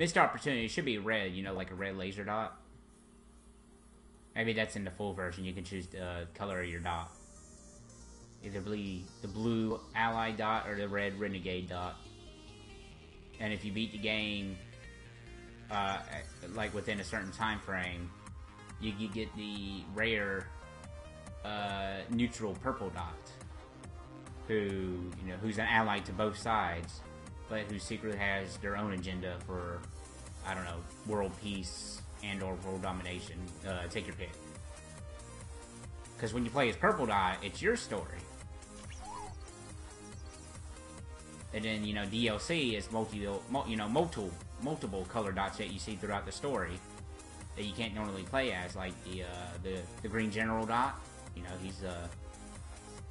Missed opportunity should be red, you know, like a red laser dot. Maybe that's in the full version. You can choose the color of your dot. Either the blue ally dot or the red renegade dot. And if you beat the game, uh, like within a certain time frame, you, you get the rare uh, neutral purple dot, who you know who's an ally to both sides, but who secretly has their own agenda for I don't know world peace and or world domination. Uh, take your pick. Because when you play as purple dot, it's your story. And then you know DLC is multi, you know multiple multiple color dots that you see throughout the story that you can't normally play as, like the uh, the the green general dot. You know he's uh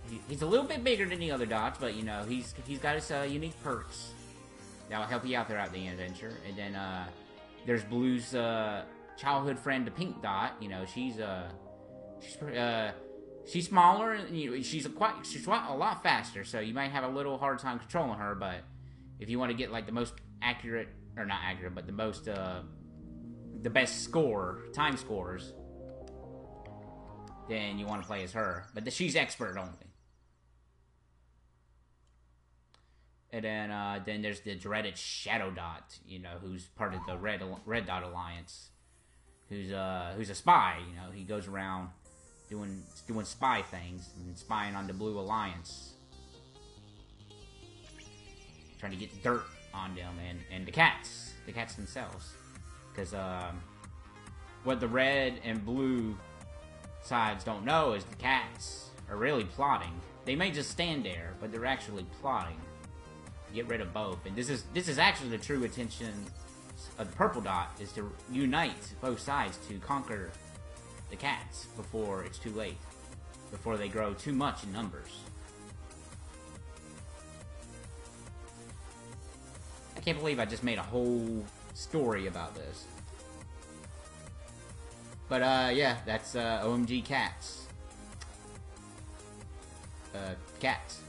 he, he's a little bit bigger than the other dots, but you know he's he's got his uh, unique perks that will help you out throughout the adventure. And then uh, there's Blue's uh, childhood friend, the pink dot. You know she's uh she's uh she's smaller and you know, she's a quite she's a lot faster, so you might have a little hard time controlling her. But if you want to get like the most accurate or not accurate, but the most uh, the best score time scores, then you want to play as her. But the, she's expert only. And then uh, then there's the dreaded Shadow Dot, you know, who's part of the Red Red Dot Alliance, who's uh who's a spy. You know, he goes around doing doing spy things and spying on the Blue Alliance, trying to get dirt on them and and the cats, the cats themselves, because um, what the red and blue sides don't know is the cats are really plotting. They may just stand there, but they're actually plotting get rid of both. And this is this is actually the true intention of the purple dot is to unite both sides to conquer the cats before it's too late, before they grow too much in numbers. I can't believe I just made a whole story about this. But, uh, yeah, that's, uh, OMG Cats. Uh, cats.